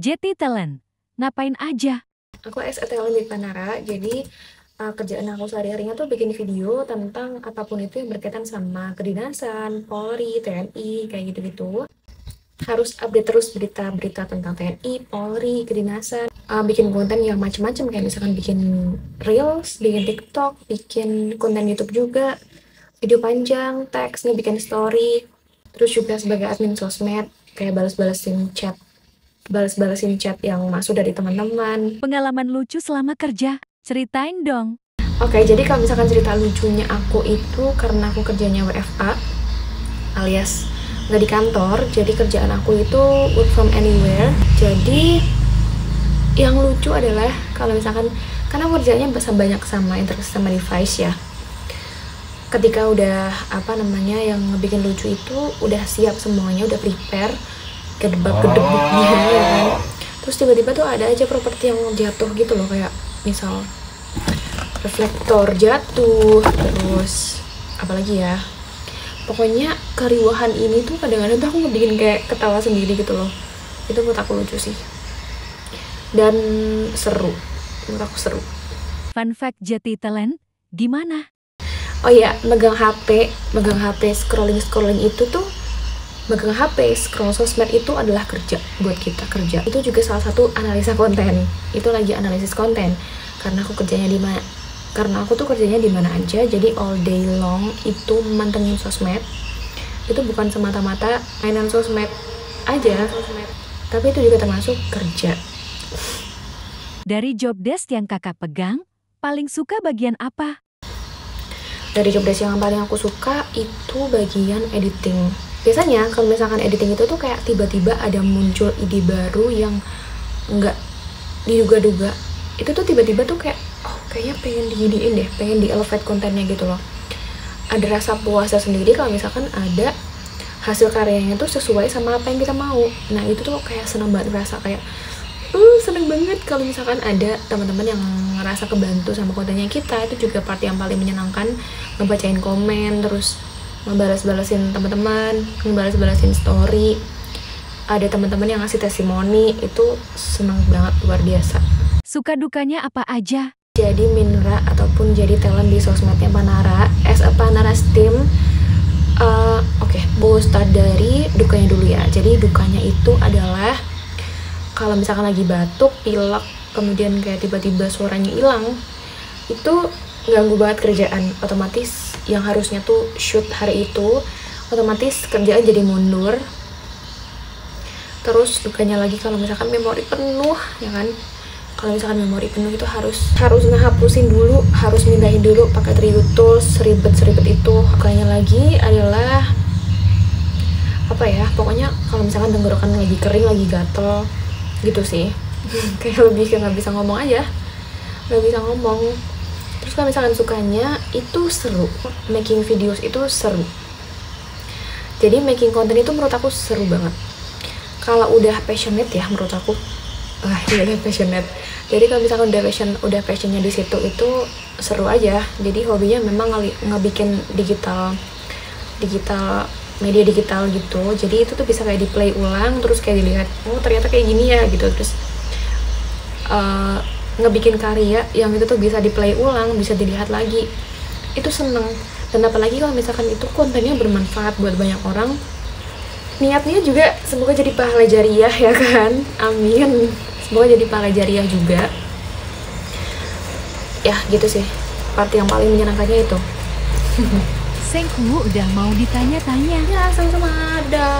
Jeti Talent, ngapain aja? Aku as talent di Panara, jadi uh, kerjaan aku sehari-harinya tuh bikin video tentang apa pun itu yang berkaitan sama kedinasan, Polri, TNI, kayak gitu-gitu. Harus update terus berita-berita tentang TNI, Polri, kedinasan, uh, bikin konten yang macam-macam kayak misalkan bikin reels, bikin TikTok, bikin konten YouTube juga, video panjang, teks, bikin story, terus juga sebagai admin sosmed kayak balas-balasin chat balas-balasin chat yang masuk dari teman-teman. Pengalaman lucu selama kerja, ceritain dong. Oke, jadi kalau misalkan cerita lucunya aku itu karena aku kerjanya WFA alias nggak di kantor, jadi kerjaan aku itu work from anywhere. Jadi yang lucu adalah kalau misalkan karena kerjanya bisa banyak sama interaksi sama device ya. Ketika udah apa namanya yang bikin lucu itu udah siap semuanya, udah prepare kedebak kedebuknya oh. ya kan? Terus tiba-tiba tuh ada aja properti yang jatuh gitu loh kayak misal reflektor jatuh terus apalagi ya? Pokoknya keriuhan ini tuh kadang-kadang tuh aku ngebikin kayak ketawa sendiri gitu loh. Itu menurut aku lucu sih. Dan seru. Menurut aku seru. Fun fact Jati Talent gimana oh iya megang HP megang HP scrolling scrolling itu tuh megang HP, scroll sosmed itu adalah kerja buat kita kerja. Itu juga salah satu analisa konten. Itu lagi analisis konten. Karena aku kerjanya di mana karena aku tuh kerjanya di mana aja, jadi all day long itu mantengin sosmed. Itu bukan semata-mata mainan sosmed aja, tapi itu juga termasuk kerja. Dari job desk yang kakak pegang, paling suka bagian apa? Dari job desk yang paling aku suka itu bagian editing. Biasanya kalau misalkan editing itu tuh kayak tiba-tiba ada muncul ide baru yang nggak diduga-duga. Itu tuh tiba-tiba tuh kayak oh kayaknya pengen diginiin deh pengen di elevate kontennya gitu loh. Ada rasa puasa sendiri kalau misalkan ada hasil karyanya tuh sesuai sama apa yang kita mau. Nah itu tuh kayak seneng banget rasa kayak uh seneng banget kalau misalkan ada teman-teman yang ngerasa kebantu sama kontennya kita. Itu juga part yang paling menyenangkan ngebacain komen terus ngebalas-balasin teman-teman ngebalas-balasin story. Ada teman-teman yang ngasih testimoni itu seneng banget luar biasa. Suka dukanya apa aja? Jadi Minra ataupun jadi talent di sosmednya Panara as a Panara team uh, oke okay, start dari dukanya dulu ya. Jadi dukanya itu adalah kalau misalkan lagi batuk pilek kemudian kayak tiba-tiba suaranya hilang itu ganggu banget kerjaan. Otomatis yang harusnya tuh shoot hari itu otomatis kerjaan jadi mundur. Terus dukanya lagi kalau misalkan memori penuh ya kan? Kalau misalkan memori penuh itu harus harus ngehapusin dulu harus mindahin dulu pakai triut tools seribet seribet itu. Dukanya lagi adalah apa ya pokoknya kalau misalkan tenggorokan lagi kering lagi gatel gitu sih. Kayak lebih kayak nggak bisa ngomong aja. Nggak bisa ngomong. Terus kalau misalkan sukanya itu seru. Making videos itu seru. Jadi making konten itu menurut aku seru banget. Kalau udah passionate ya menurut aku. Ah ya udah passionate. Jadi kalau misalkan udah passion udah passionnya di situ itu seru aja. Jadi hobinya memang ngebikin digital digital media digital gitu. Jadi itu tuh bisa kayak di play ulang terus kayak dilihat oh ternyata kayak gini ya gitu. Terus uh, ngebikin karya yang itu tuh bisa di play ulang bisa dilihat lagi. Itu seneng. Dan apalagi kalau misalkan itu kontennya bermanfaat buat banyak orang niatnya juga semoga jadi pahala jariah ya kan? Amin. Semoga jadi pahala jariah juga. Ya gitu sih. Part yang paling menyenangkannya itu Sengku udah mau ditanya-tanya. Ya sama-sama ada